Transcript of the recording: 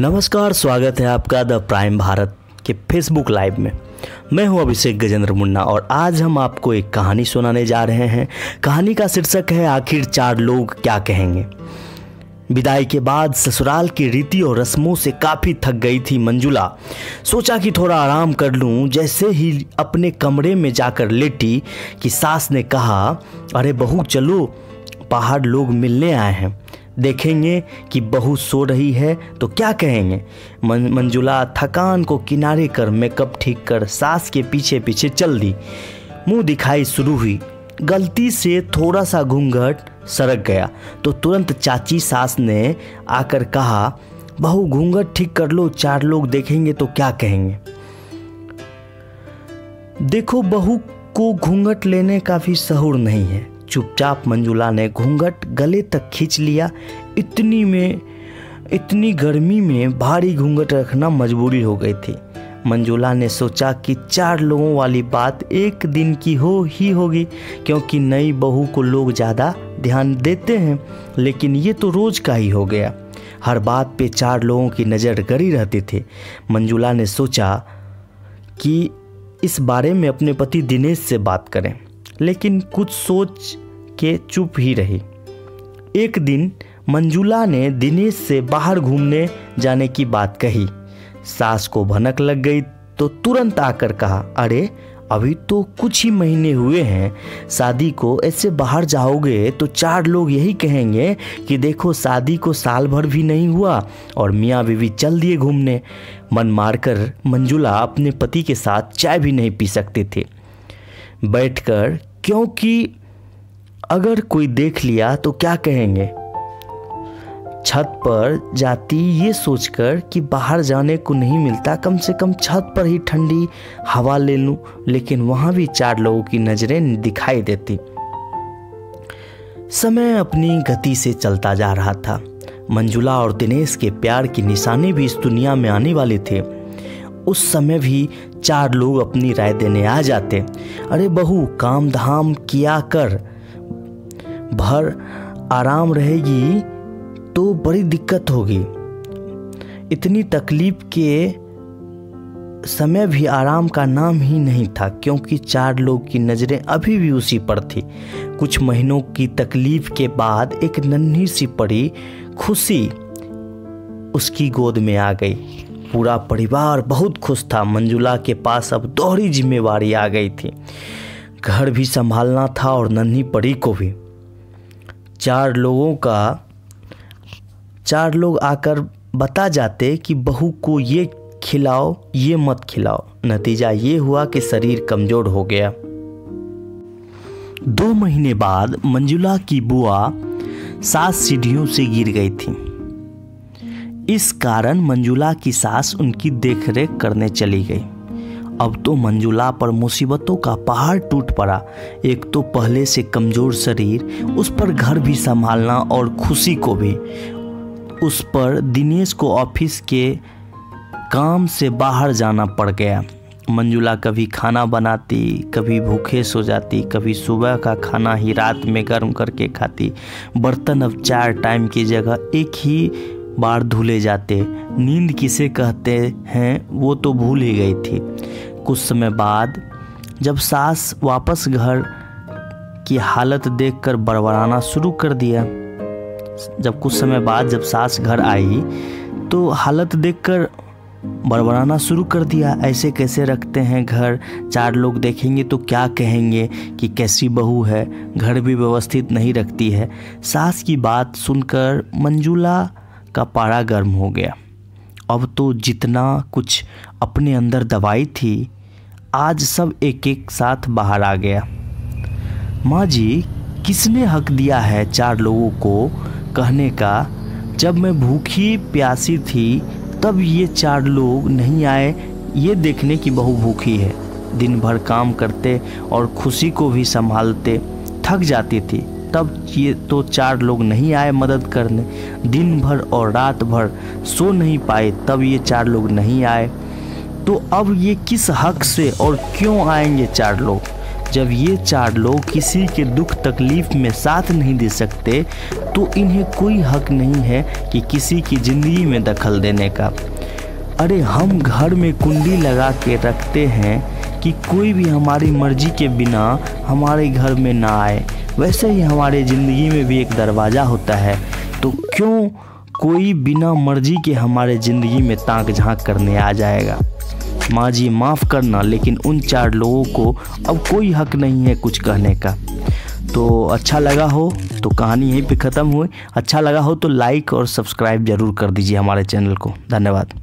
नमस्कार, स्वागत है आपका द प्राइम भारत के फेसबुक लाइव में। मैं हूँ अभिषेक गजेंद्र मुन्ना और आज हम आपको एक कहानी सुनाने जा रहे हैं। कहानी का शीर्षक है, आखिर चार लोग क्या कहेंगे? विदाई के बाद ससुराल की रीति और रस्मों से काफ़ी थक गई थी मंजुला। सोचा कि थोड़ा आराम कर लूँ, जैसे ही अपने कमरे में जाकर लेटी कि सास ने कहा, अरे बहू, चलो, बाहर लोग मिलने आए हैं। देखेंगे कि बहू सो रही है तो क्या कहेंगे? मन, मंजुला थकान को किनारे कर मेकअप ठीक कर सास के पीछे पीछे चल दी। मुँह दिखाई शुरू हुई। गलती से थोड़ा सा घूंघट सरक गया। तो तुरंत चाची सास ने आकर कहा बहू घूंघट ठीक कर लो चार लोग देखेंगे तो क्या कहेंगे? देखो बहू को घूंघट लेने का भी सहूर नहीं है। चुपचाप मंजुला ने घूंघट गले तक खींच लिया। इतनी में, इतनी गर्मी में भारी घूंघट रखना मजबूरी हो गई थी। मंजुला ने सोचा कि चार लोगों वाली बात एक दिन की हो ही होगी, क्योंकि नई बहू को लोग ज़्यादा ध्यान देते हैं, लेकिन ये तो रोज़ का ही हो गया। हर बात पे चार लोगों की नज़र गड़ी रहती थी। मंजुला ने सोचा कि इस बारे में अपने पति दिनेश से बात करें, लेकिन कुछ सोच के चुप ही रही। एक दिन मंजुला ने दिनेश से बाहर घूमने जाने की बात कही। सास को भनक लग गई तो तुरंत आकर कहा, अरे, अभी तो कुछ ही महीने हुए हैं। शादी को ऐसे बाहर जाओगे तो चार लोग यही कहेंगे कि देखो शादी को साल भर भी नहीं हुआ और मियाँ बीवी चल दिए घूमने। मन मारकर मंजुला अपने पति के साथ चाय भी नहीं पी सकते थे। बैठकर क्योंकि अगर कोई देख लिया तो क्या कहेंगे? छत पर जाती ये सोचकर कि बाहर जाने को नहीं मिलता, कम से कम छत पर ही ठंडी हवा ले लूँ, लेकिन वहाँ भी चार लोगों की नज़रें दिखाई देती। समय अपनी गति से चलता जा रहा था। मंजुला और दिनेश के प्यार की निशानी भी इस दुनिया में आने वाले थे। उस समय भी चार लोग अपनी राय देने आ जाते। अरे बहू काम धाम किया कर भर आराम रहेगी तो बड़ी दिक्कत होगी। इतनी तकलीफ़ के समय भी आराम का नाम ही नहीं था, क्योंकि चार लोग की नज़रें अभी भी उसी पर थी। कुछ महीनों की तकलीफ़ के बाद एक नन्ही सी पड़ी, खुशी उसकी गोद में आ गई। पूरा परिवार बहुत खुश था। मंजुला के पास अब दोहरी जिम्मेवारी आ गई थी। घर भी संभालना था और नन्ही परी को भी। चार लोगों का, चार लोग आकर बता जाते कि बहू को ये खिलाओ, ये मत खिलाओ। नतीजा ये हुआ कि शरीर कमज़ोर हो गया। दो महीने बाद मंजुला की बुआ सात सीढ़ियों से गिर गई थी। इस कारण मंजुला की सास उनकी देखरेख करने चली गई। अब तो मंजुला पर मुसीबतों का पहाड़ टूट पड़ा। एक तो पहले से कमज़ोर शरीर, उस पर घर भी संभालना और खुशी को भी। उस पर दिनेश को ऑफ़िस के काम से बाहर जाना पड़ गया। मंजुला कभी खाना बनाती, कभी भूखे सो जाती, कभी सुबह का खाना ही रात में गर्म करके खाती। बर्तन अब चार टाइम की जगह एक ही बार धुले जाते। नींद किसे कहते हैं, वो तो भूल ही गई थी। कुछ समय बाद जब सास वापस घर की हालत देखकर बड़बड़ाना शुरू कर दिया। जब कुछ समय बाद जब सास घर आई तो हालत देखकर बड़बड़ाना शुरू कर दिया। ऐसे कैसे रखते हैं घर? चार लोग देखेंगे तो क्या कहेंगे कि कैसी बहू है? घर भी व्यवस्थित नहीं रखती है। सास की बात सुनकर मंजुला का पारा गर्म हो गया। अब तो जितना कुछ अपने अंदर दवाई थी आज सब एक एक साथ बाहर आ गया। माँ जी, किसने हक दिया है चार लोगों को कहने का? जब मैं भूखी प्यासी थी, तब ये चार लोग नहीं आए। ये देखने की बहु भूखी है। दिन भर काम करते और खुशी को भी संभालते। थक जाती थी। तब ये तो चार लोग नहीं आए मदद करने। दिन भर और रात भर सो नहीं पाए, तब ये चार लोग नहीं आए। तो अब ये किस हक से और क्यों आएँगे चार लोग? जब ये चार लोग किसी के दुख तकलीफ़ में साथ नहीं दे सकते तो इन्हें कोई हक नहीं है कि किसी की ज़िंदगी में दखल देने का। अरे हम घर में कुंडी लगा के रखते हैं कि कोई भी हमारी मर्ज़ी के बिना हमारे घर में ना आए। वैसे ही हमारे ज़िंदगी में भी एक दरवाज़ा होता है। तो क्यों कोई बिना मर्ज़ी के हमारे ज़िंदगी में ताक झाँक करने आ जाएगा। माँ जी माफ़ करना, लेकिन उन चार लोगों को अब कोई हक नहीं है कुछ कहने का। तो अच्छा लगा हो तो कहानी यहीं पे ख़त्म हुई। अच्छा लगा हो तो लाइक और सब्सक्राइब ज़रूर कर दीजिए हमारे चैनल को। धन्यवाद।